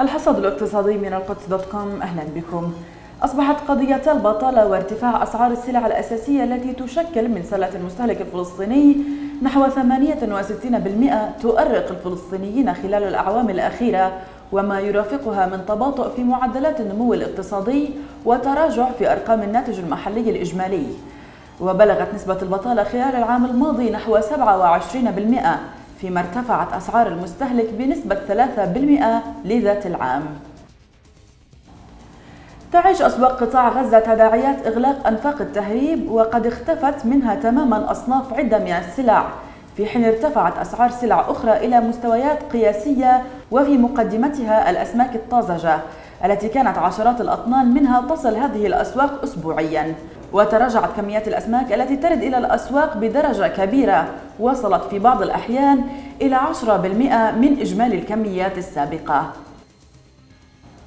الحصاد الاقتصادي من القدس دوت كوم أهلا بكم. أصبحت قضية البطالة وارتفاع أسعار السلع الأساسية التي تشكل من سلة المستهلك الفلسطيني نحو 68% تؤرق الفلسطينيين خلال الأعوام الأخيرة وما يرافقها من تباطؤ في معدلات النمو الاقتصادي وتراجع في أرقام الناتج المحلي الإجمالي. وبلغت نسبة البطالة خلال العام الماضي نحو 27% فيما ارتفعت أسعار المستهلك بنسبة 3% لذات العام. تعيش أسواق قطاع غزة تداعيات إغلاق أنفاق التهريب وقد اختفت منها تماما أصناف عدة من السلع. في حين ارتفعت أسعار سلع أخرى إلى مستويات قياسية وفي مقدمتها الأسماك الطازجة. التي كانت عشرات الأطنان منها تصل هذه الأسواق أسبوعيا. وتراجعت كميات الأسماك التي ترد إلى الأسواق بدرجة كبيرة. وصلت في بعض الأحيان إلى 10% من إجمالي الكميات السابقة.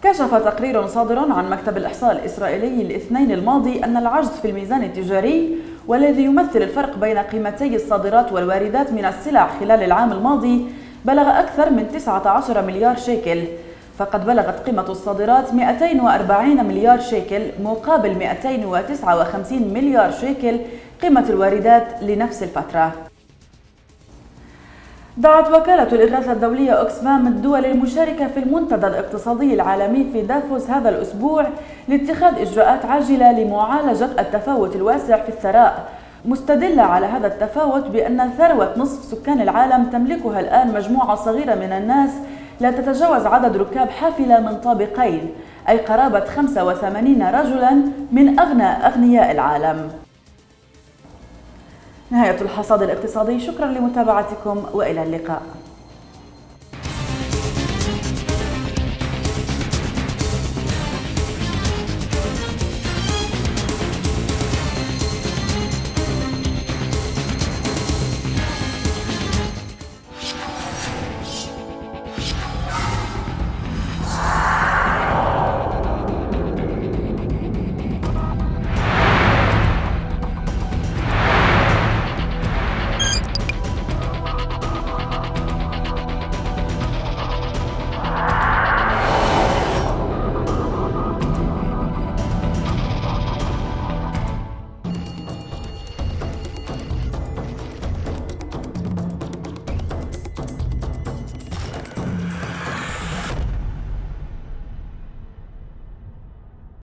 كشف تقرير صادر عن مكتب الإحصاء الإسرائيلي الاثنين الماضي أن العجز في الميزان التجاري والذي يمثل الفرق بين قيمتي الصادرات والواردات من السلع خلال العام الماضي بلغ أكثر من 19 مليار شيكل. فقد بلغت قيمة الصادرات 240 مليار شيكل مقابل 259 مليار شيكل قيمة الواردات لنفس الفترة. دعت وكالة الإغاثة الدولية أوكسفام الدول المشاركة في المنتدى الاقتصادي العالمي في دافوس هذا الأسبوع لاتخاذ إجراءات عاجلة لمعالجة التفاوت الواسع في الثراء. مستدلة على هذا التفاوت بأن ثروة نصف سكان العالم تملكها الآن مجموعة صغيرة من الناس لا تتجاوز عدد ركاب حافلة من طابقين أي قرابة 85 رجلا من أغنى أغنياء العالم. نهاية الحصاد الاقتصادي شكرا لمتابعتكم وإلى اللقاء.